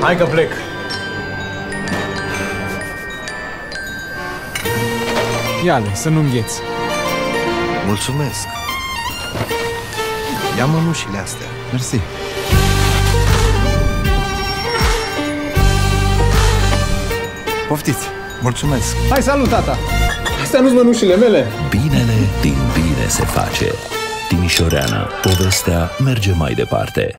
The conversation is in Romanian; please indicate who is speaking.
Speaker 1: Hai că plec.
Speaker 2: Ia-le, să nu îngheți.
Speaker 3: Mulțumesc. Ia mănușile astea.
Speaker 4: Mersi. Poftiți.
Speaker 3: Mulțumesc.
Speaker 2: Hai, salut, tata! Astea nu-s mănușile mele.
Speaker 5: Binele din bine se face. Timișoreana. Povestea merge mai departe.